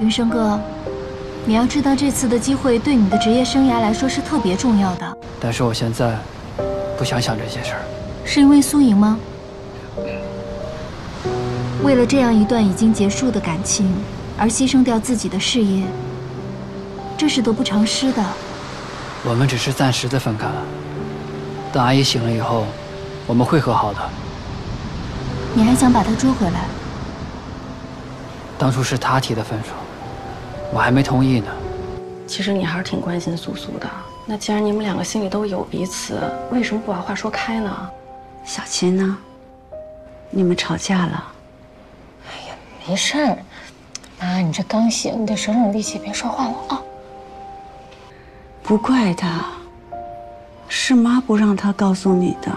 云生哥，你要知道，这次的机会对你的职业生涯来说是特别重要的。但是我现在不想想这些事儿，是因为苏莹吗？为了这样一段已经结束的感情而牺牲掉自己的事业，这是得不偿失的。我们只是暂时的分开了，等阿姨醒了以后，我们会和好的。你还想把她捉回来？当初是她提的分手，我还没同意呢。其实你还是挺关心苏苏的。那既然你们两个心里都有彼此，为什么不把话说开呢？小琴呢？你们吵架了？哎呀，没事儿。妈，你这刚醒，你得省省力气，别说话了啊。不怪他，是妈不让他告诉你的。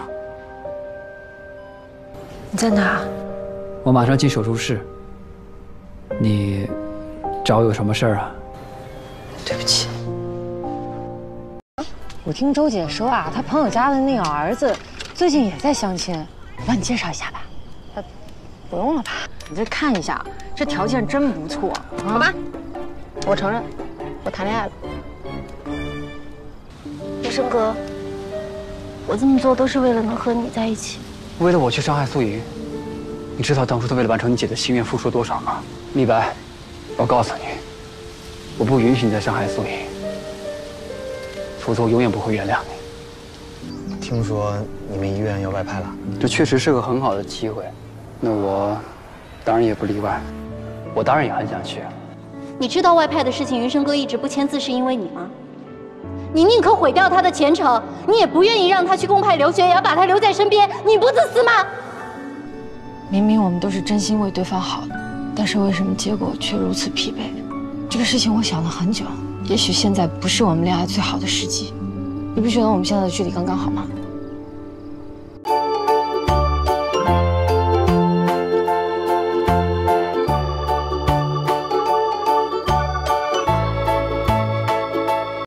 你在哪？我马上进手术室。你找我有什么事儿啊？对不起。我听周姐说啊，她朋友家的那个儿子最近也在相亲，我帮你介绍一下吧。呃，不用了吧？你再看一下，这条件真不错。好吧，我承认，我谈恋爱了。叶生哥，我这么做都是为了能和你在一起。为了我去伤害素莹，你知道当初他为了完成你姐的心愿付出多少吗？李白，我告诉你，我不允许你再伤害素莹，否则我永远不会原谅你。听说你们医院要外派了，这确实是个很好的机会，那我当然也不例外，我当然也很想去。你知道外派的事情，云生哥一直不签字是因为你吗？你宁可毁掉他的前程，你也不愿意让他去公派留学，也要把他留在身边。你不自私吗？明明我们都是真心为对方好的，但是为什么结果却如此疲惫？这个事情我想了很久，也许现在不是我们恋爱最好的时机。你不觉得我们现在的距离刚刚好吗？